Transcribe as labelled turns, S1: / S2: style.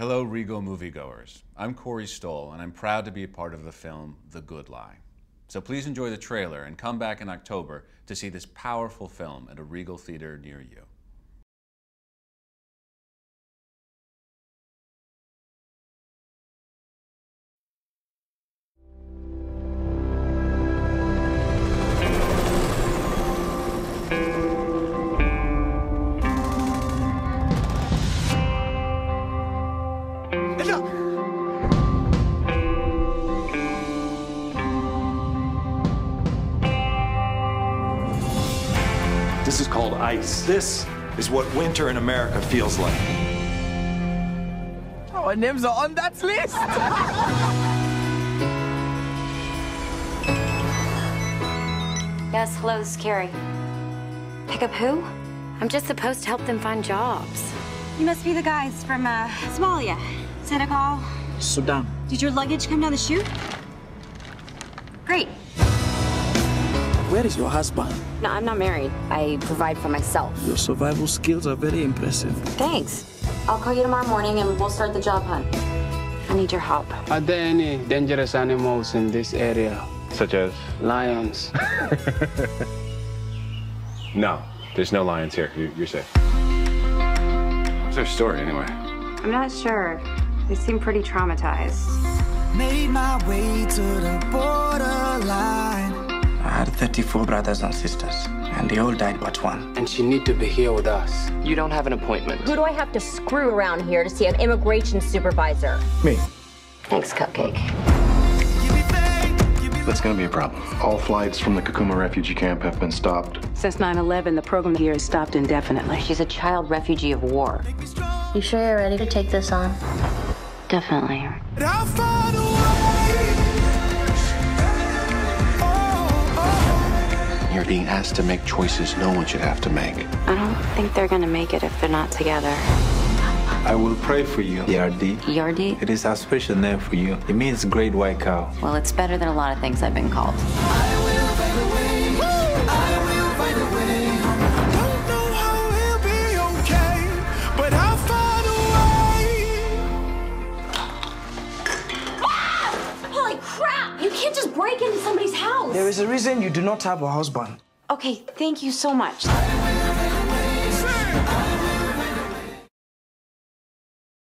S1: Hello, Regal moviegoers. I'm Corey Stoll, and I'm proud to be a part of the film The Good Lie. So please enjoy the trailer and come back in October to see this powerful film at a Regal theater near you.
S2: This is called ice. This is what winter in America feels like.
S3: Our names are on that list.
S4: Yes, hello, this is Carrie. Pick up who? I'm just supposed to help them find jobs.
S5: You must be the guys from uh, Somalia, Senegal.
S3: Sudan.
S5: Did your luggage come down the chute? Great.
S3: Where is your husband?
S4: No, I'm not married. I provide for myself.
S3: Your survival skills are very impressive.
S4: Thanks. I'll call you tomorrow morning and we'll start the job hunt. I need your help.
S6: Are there any dangerous animals in this area?
S7: Such as?
S6: Lions.
S7: No, there's no lions here. You- You're safe. What's their story anyway?
S4: I'm not sure. They seem pretty traumatized.
S8: Made my way to the borderline.
S3: I had 34 brothers and sisters, and they all died but one.
S6: and she need to be here with us.
S9: You don't have an appointment.
S10: Who do I have to screw around here to see an immigration supervisor?
S3: Me.
S4: Thanks, Cupcake.
S8: Give me faith, give me
S11: That's going to be a problem. All flights from the Kakuma refugee camp have been stopped.
S9: Since 9 11, the program here is stopped indefinitely.
S10: She's a child refugee of war.
S4: You sure you're ready to take this on? Definitely.
S8: But I'll find a way.
S11: You're being asked to make choices no one should have to make.
S4: I don't think they're gonna make it if they're not together.
S12: I will pray for you, Yardi.
S4: Yardi?
S12: It is a special name for you. It means great white cow.
S4: Well, it's better than a lot of things I've been called.
S10: can't just break into somebody's house.
S3: There is a reason you do not have a husband.
S4: Okay, thank you so much.